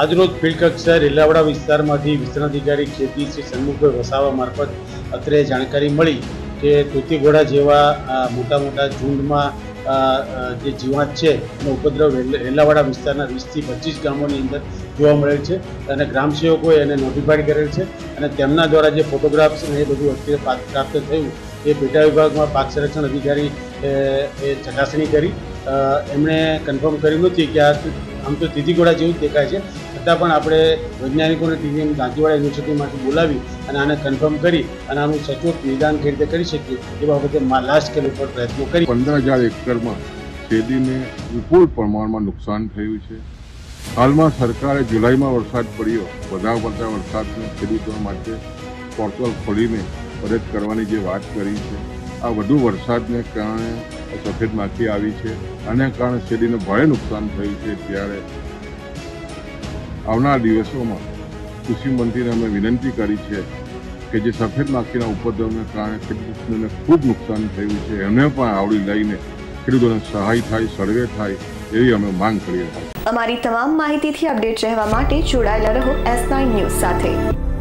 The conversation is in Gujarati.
આજરોજ ફિલ્ડ કક્ષા રેલાવડા વિસ્તારમાંથી વિસ્તરણ અધિકારી ખેતી શ્રી સન્મુખભાઈ વસાવા મારફત અત્રે જાણકારી મળી કે તોતીઘોડા જેવા મોટા મોટા ઝુંડમાં જે જીવાત છે, એનો ઉપદ્રવ રેલાવાડા વિસ્તારના વીસથી પચીસ ગામોની અંદર જોવા મળેલ છે અને ગ્રામસેવકોએ એને નોટિફાઈડ કરેલ છે અને તેમના દ્વારા જે ફોટોગ્રાફ્સ અને એ બધું અત્યારે પ્રાપ્ત થયું એ પેટા વિભાગમાં પાક સંરક્ષણ અધિકારી, એ ચકાસણી કરી. એમણે કન્ફર્મ કર્યું નથી કે આ આમ તો તીતીઘોડા જેવું જ દેખાય છે. છતાં પણ આપણે વૈજ્ઞાનિકોને ટીમ દાંતીવાડા યુનિવર્સિટીમાંથી બોલાવી અને આને કન્ફર્મ કરી અને આનું સચોટ નિદાન કઈ રીતે કરી શકીએ એ બાબતે લાસ્ટ સ્કેલ ઉપર પ્રયત્નો કરી. પંદર હજાર એકરમાં શેરડીને વિપુલ પ્રમાણમાં નુકસાન થયું છે. હાલમાં સરકારે જુલાઈમાં વરસાદ પડ્યો. વધારે પડતા વરસાદને ખેડૂતો માટે પોર્ટલ ખોલીને મદદ કરવાની જે વાત કરી છે. આ વધુ વરસાદને કારણે સફેદ આવી છે. અને કારણે શેરીને ભારે નુકસાન થયું છે. ત્યારે આવનાર દિવસોમાં કૃષિ મંત્રીને અમે વિનંતી કરી છે કે જે સફેદ માખીના ઉપદ્રવને કારણે ખેડૂતોને ખૂબ નુકસાન થયું છે. એમને પણ આવડી લઈને ખેડૂતોને સહાય થાય, સર્વે થાય એવી અમે માંગ કરી રહ્યા અમારી તમામ માહિતીથી અપડેટ રહેવા માટે જોડાયેલા રહો એસ નાઇન ન્યૂઝ સાથે.